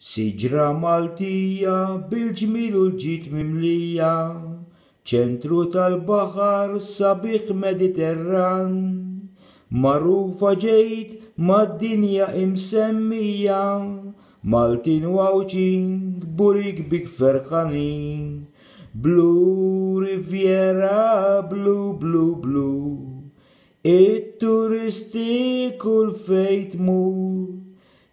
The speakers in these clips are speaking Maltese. Siġra Maltija bil-ġmil u l-ġit mimlija, ċentru tal bahar sabiħ Mediterran. Marufa ġejt mad-dinja imsemmija, Maltin wawċin burik bik ferħanin. Blu Riviera, blu, blu, blu, it-turisti kul fejt mur.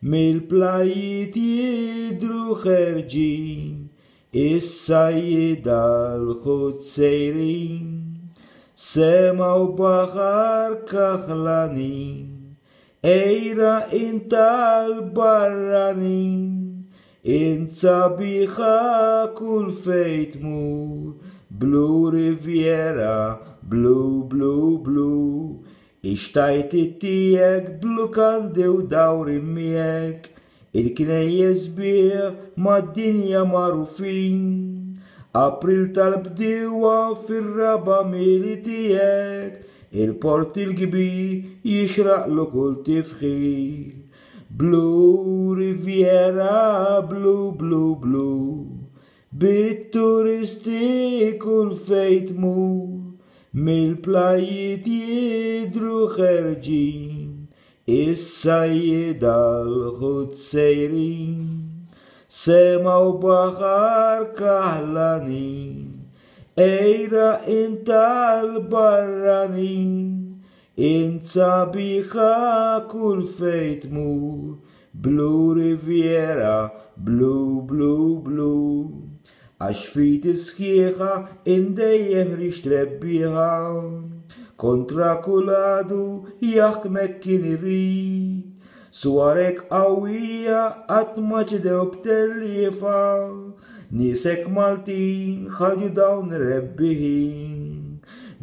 Mil-plajiet jidru ħerġin, issa jidalħu sejrin, sema u baħar kaħlanin, ejra intal barranin, insabiħa kull fejtmur, blu riviera, blu blu. Ixtajti tijek blukandi u dawri miek il kine sbieħ ma dinja marufin April tal-bdiwa fil-raba mili tijek Il-port il-gbi jixraq lu kull tifħil Blu Riviera, blu, blu, blu Bit-turisti kull fejt mur Mil-plajiet jidru ħerġin, issa jidalħut sejrin, semaw baħar kaħlanin, ejra intal barranin, insabiħa kull fejt mur, blu riviera, blu, blu, blu għax fit iskieħa indejjem li xtrebbiħa. Kontra kuladu jaħkmek kien irrid, suarek qawwija qatt ma ġdew Nisek Maltin ħarġu dawn rebbiħin.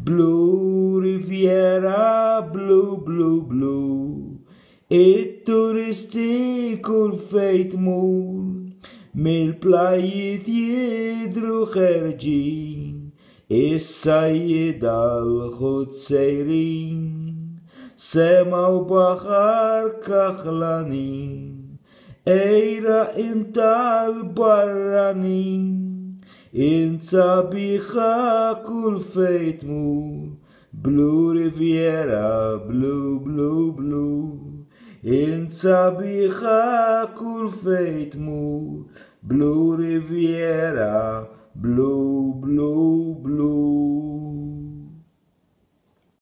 Blu Riviera, blu, blu, blu. It-turisti kull fejt mur. מלפליית ידרו חרג'י, אסייד על חוצרים, סמה ובחר כחלני, עירה אינטל ברני, אינצה ביכה כולפי תמור, בלו ריביירה, בלו בלו בלו Inza bicha kulfeit mu, blue riviera, blue.